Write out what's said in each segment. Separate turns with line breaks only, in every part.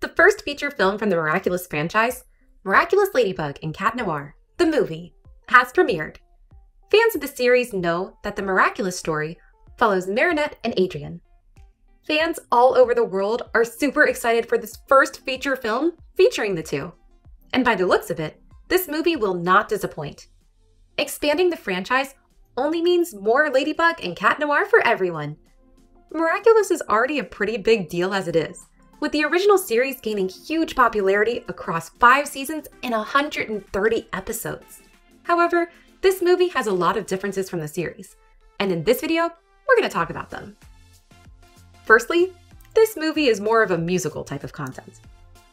The first feature film from the Miraculous franchise, Miraculous Ladybug and Cat Noir, the movie, has premiered. Fans of the series know that the Miraculous story follows Marinette and Adrien. Fans all over the world are super excited for this first feature film featuring the two. And by the looks of it, this movie will not disappoint. Expanding the franchise only means more Ladybug and Cat Noir for everyone. Miraculous is already a pretty big deal as it is, with the original series gaining huge popularity across five seasons and 130 episodes. However, this movie has a lot of differences from the series, and in this video, we're going to talk about them. Firstly, this movie is more of a musical type of content.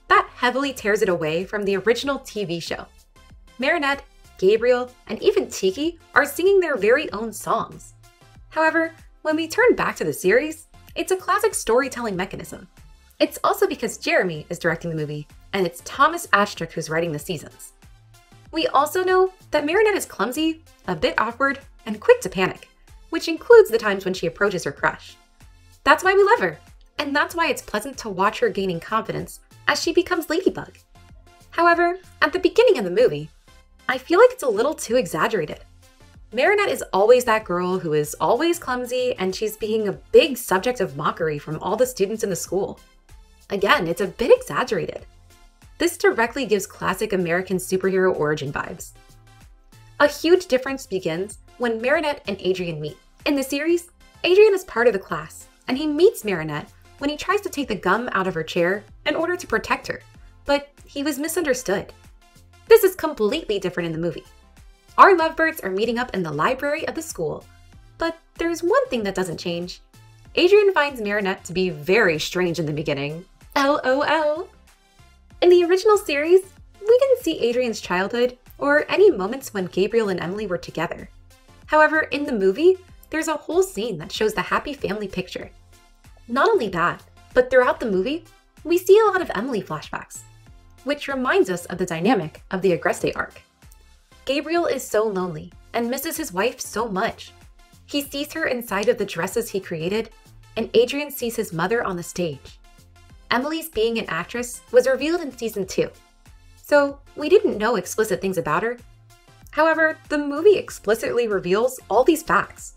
That heavily tears it away from the original TV show. Marinette Gabriel, and even Tikki are singing their very own songs. However, when we turn back to the series, it's a classic storytelling mechanism. It's also because Jeremy is directing the movie, and it's Thomas Astruc who's writing the seasons. We also know that Marinette is clumsy, a bit awkward, and quick to panic, which includes the times when she approaches her crush. That's why we love her, and that's why it's pleasant to watch her gaining confidence as she becomes Ladybug. However, at the beginning of the movie, I feel like it's a little too exaggerated. Marinette is always that girl who is always clumsy and she's being a big subject of mockery from all the students in the school. Again, it's a bit exaggerated. This directly gives classic American superhero origin vibes. A huge difference begins when Marinette and Adrien meet. In the series, Adrien is part of the class, and he meets Marinette when he tries to take the gum out of her chair in order to protect her, but he was misunderstood. This is completely different in the movie. Our lovebirds are meeting up in the library of the school, but there's one thing that doesn't change. Adrien finds Marinette to be very strange in the beginning. LOL. In the original series, we didn't see Adrien's childhood or any moments when Gabriel and Emilie were together. However, in the movie, there's a whole scene that shows the happy family picture. Not only that, but throughout the movie, we see a lot of Emilie flashbacks which reminds us of the dynamic of the Agreste arc. Gabriel is so lonely and misses his wife so much. He sees her inside of the dresses he created, and Adrien sees his mother on the stage. Emilie's being an actress was revealed in season 2, so we didn't know explicit things about her. However, the movie explicitly reveals all these facts.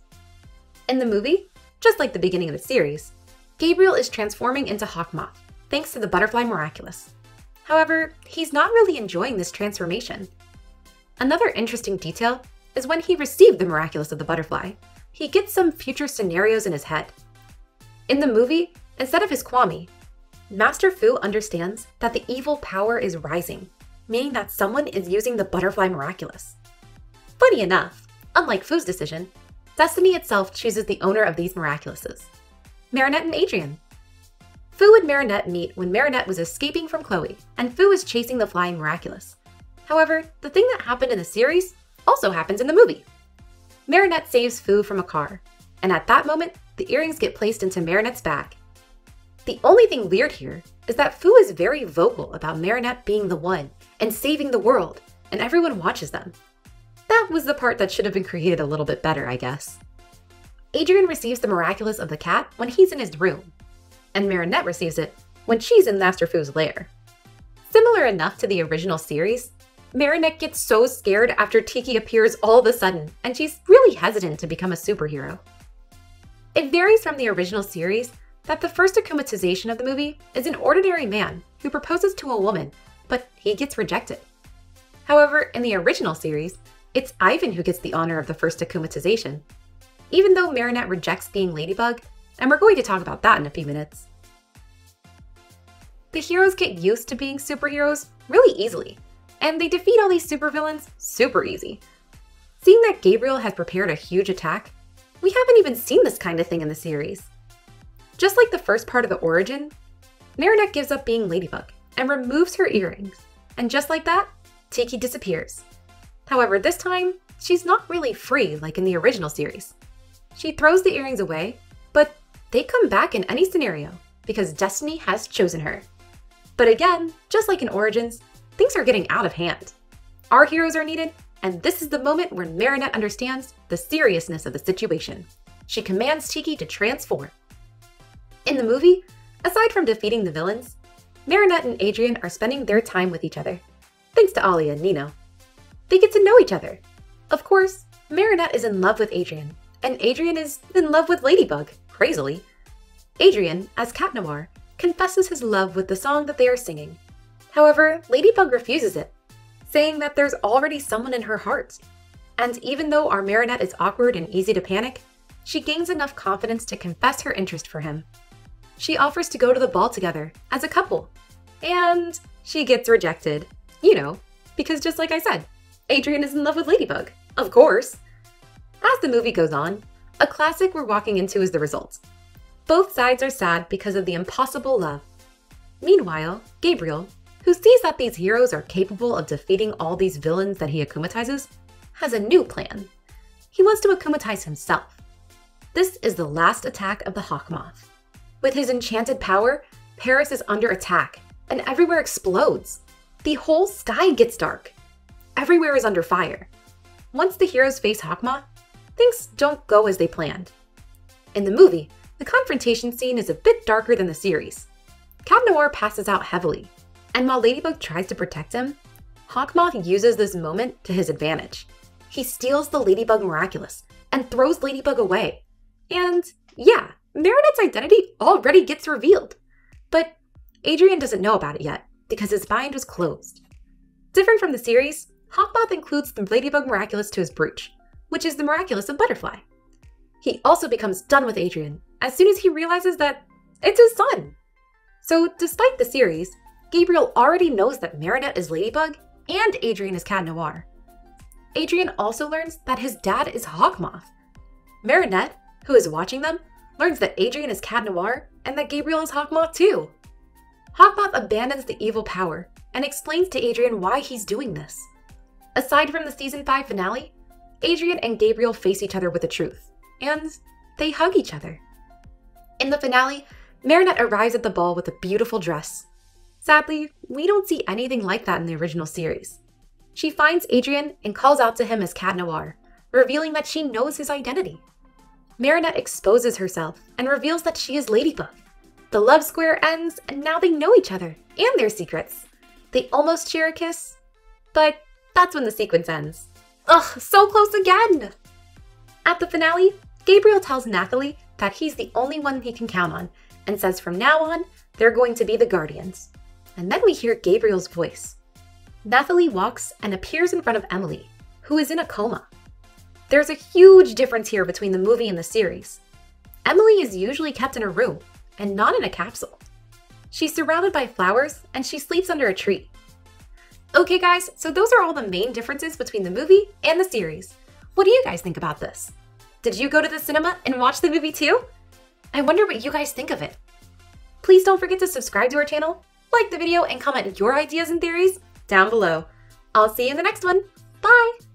In the movie, just like the beginning of the series, Gabriel is transforming into Hawkmoth, thanks to the Butterfly Miraculous. However, he's not really enjoying this transformation. Another interesting detail is when he received the Miraculous of the Butterfly, he gets some future scenarios in his head. In the movie, instead of his Kwami, Master Fu understands that the evil power is rising, meaning that someone is using the Butterfly Miraculous. Funny enough, unlike Fu's decision, Destiny itself chooses the owner of these Miraculouses, Marinette and Adrien. Fu and Marinette meet when Marinette was escaping from Chloe, and Fu is chasing the Flying Miraculous. However, the thing that happened in the series also happens in the movie. Marinette saves Fu from a car, and at that moment, the earrings get placed into Marinette's bag. The only thing weird here is that Fu is very vocal about Marinette being the one and saving the world, and everyone watches them. That was the part that should have been created a little bit better, I guess. Adrien receives the miraculous of the cat when he's in his room, and Marinette receives it when she's in Master Fu's lair. Similar enough to the original series, Marinette gets so scared after Tikki appears all of a sudden, and she's really hesitant to become a superhero. It varies from the original series that the first akumatization of the movie is an ordinary man who proposes to a woman, but he gets rejected. However, in the original series, it's Ivan who gets the honor of the first akumatization. Even though Marinette rejects being Ladybug, and we're going to talk about that in a few minutes. The heroes get used to being superheroes really easily, and they defeat all these supervillains super easy. Seeing that Gabriel has prepared a huge attack, we haven't even seen this kind of thing in the series. Just like the first part of the origin, Marinette gives up being Ladybug and removes her earrings, and just like that, Tikki disappears. However, this time, she's not really free like in the original series. She throws the earrings away, but they come back in any scenario because Destiny has chosen her. But again, just like in Origins, things are getting out of hand. Our heroes are needed, And this is the moment where Marinette understands the seriousness of the situation. She commands Tikki to transform. In the movie, aside from defeating the villains, Marinette and Adrien are spending their time with each other, thanks to Alya and Nino. They get to know each other. Of course, Marinette is in love with Adrien, and Adrien is in love with Ladybug, crazily. Adrien, as Cat Noir, confesses his love with the song that they are singing. However, Ladybug refuses it, saying that there's already someone in her heart. And even though our Marinette is awkward and easy to panic, she gains enough confidence to confess her interest for him. She offers to go to the ball together as a couple, and she gets rejected. You know, because just like I said, Adrien is in love with Ladybug. Of course. As the movie goes on, a classic we're walking into is the result. Both sides are sad because of the impossible love. Meanwhile, Gabriel, who sees that these heroes are capable of defeating all these villains that he akumatizes, has a new plan. He wants to akumatize himself. This is the last attack of the Hawkmoth. With his enchanted power, Paris is under attack, and everywhere explodes. The whole sky gets dark. Everywhere is under fire. Once the heroes face Hawkmoth, things don't go as they planned. In the movie, the confrontation scene is a bit darker than the series. Cat Noir passes out heavily, and while Ladybug tries to protect him, Hawkmoth uses this moment to his advantage. He steals the Ladybug Miraculous and throws Ladybug away. And yeah, Marinette's identity already gets revealed. But Adrien doesn't know about it yet because his mind was closed. Different from the series, Hawkmoth includes the Ladybug Miraculous to his brooch, which is the Miraculous of Butterfly. He also becomes done with Adrien as soon as he realizes that it's his son. So, despite the series, Gabriel already knows that Marinette is Ladybug and Adrien is Cat Noir. Adrien also learns that his dad is Hawkmoth. Marinette, who is watching them, learns that Adrien is Cat Noir and that Gabriel is Hawkmoth too. Hawkmoth abandons the evil power and explains to Adrien why he's doing this. Aside from the season 5 finale, Adrien and Gabriel face each other with the truth, and they hug each other. In the finale, Marinette arrives at the ball with a beautiful dress. Sadly, we don't see anything like that in the original series. She finds Adrien and calls out to him as Cat Noir, revealing that she knows his identity. Marinette exposes herself and reveals that she is Ladybug. The love square ends, and now they know each other and their secrets. They almost share a kiss, but that's when the sequence ends. Ugh, so close again! At the finale, Gabriel tells Nathalie that he's the only one he can count on and says from now on, they're going to be the Guardians. And then we hear Gabriel's voice. Nathalie walks and appears in front of Emilie, who is in a coma. There's a huge difference here between the movie and the series. Emilie is usually kept in a room and not in a capsule. She's surrounded by flowers and she sleeps under a tree. Okay, guys, so those are all the main differences between the movie and the series. What do you guys think about this? Did you go to the cinema and watch the movie too? I wonder what you guys think of it. Please don't forget to subscribe to our channel, like the video, and comment your ideas and theories down below. I'll see you in the next one. Bye!